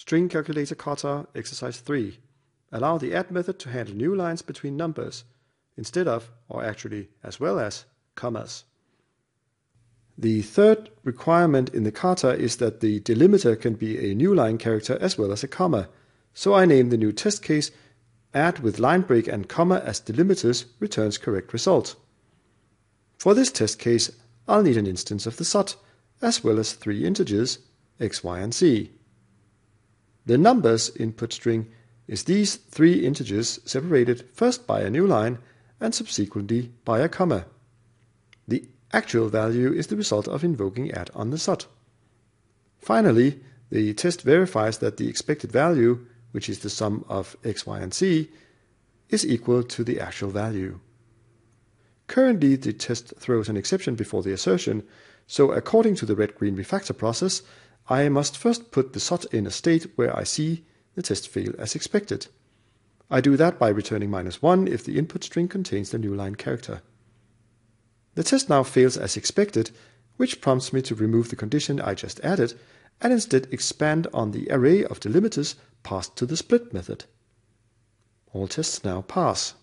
String calculator kata exercise 3. Allow the add method to handle new lines between numbers instead of, or actually as well as, commas. The third requirement in the kata is that the delimiter can be a new line character as well as a comma. So I name the new test case add with line break and comma as delimiters returns correct result. For this test case, I'll need an instance of the SUT, as well as three integers, x, y, and z. The numbers input string is these three integers separated first by a new line and subsequently by a comma. The actual value is the result of invoking add on the sut. Finally, the test verifies that the expected value, which is the sum of x, y, and z, is equal to the actual value. Currently, the test throws an exception before the assertion, so according to the red-green refactor process, I must first put the SUT in a state where I see the test fail as expected. I do that by returning minus 1 if the input string contains the new line character. The test now fails as expected, which prompts me to remove the condition I just added and instead expand on the array of delimiters passed to the split method. All tests now pass.